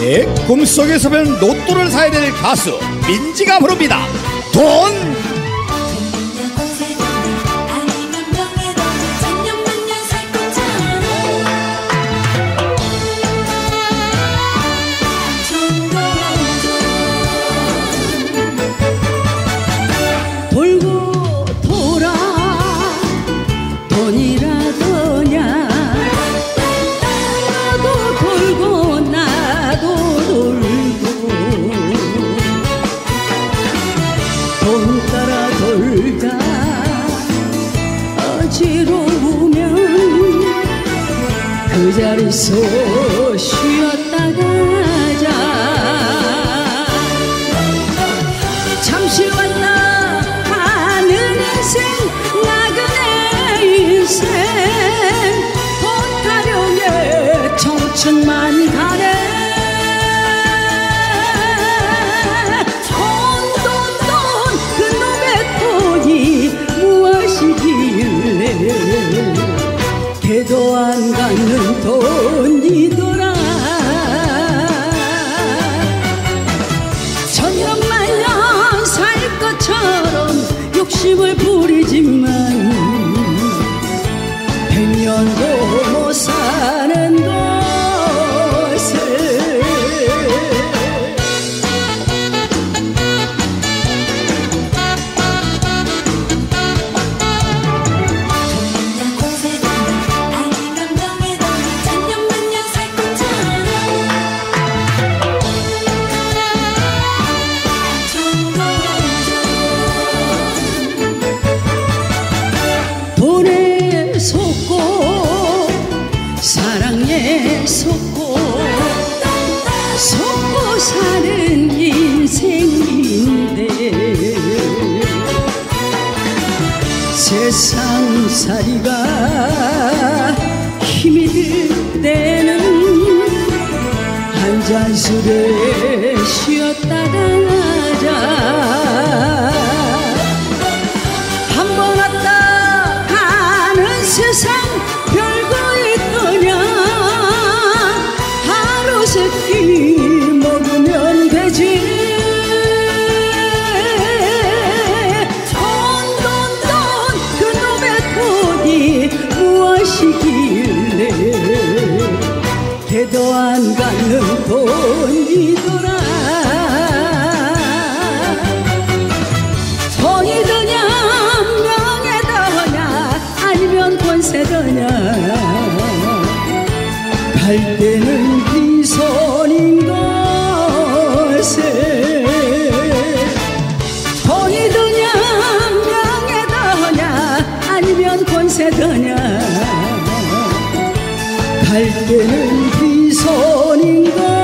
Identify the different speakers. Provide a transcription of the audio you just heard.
Speaker 1: 내 꿈속에서 본 로또를 사야 될 가수 민지가 부릅니다. 돈
Speaker 2: 돌다 어지러우면 그 자리서 쉬었다 가자. 잠시 욕심을 부리지만 백년도 세상살이가 힘이 들 때는 한 잔 술에 쉬었다 가 무엇이길래 개도 안 갖는 돈이더라. 돈이 드냐 명예더냐 아니면 권세더냐. 갈 때는 빈손인 것 때는 빈손인 것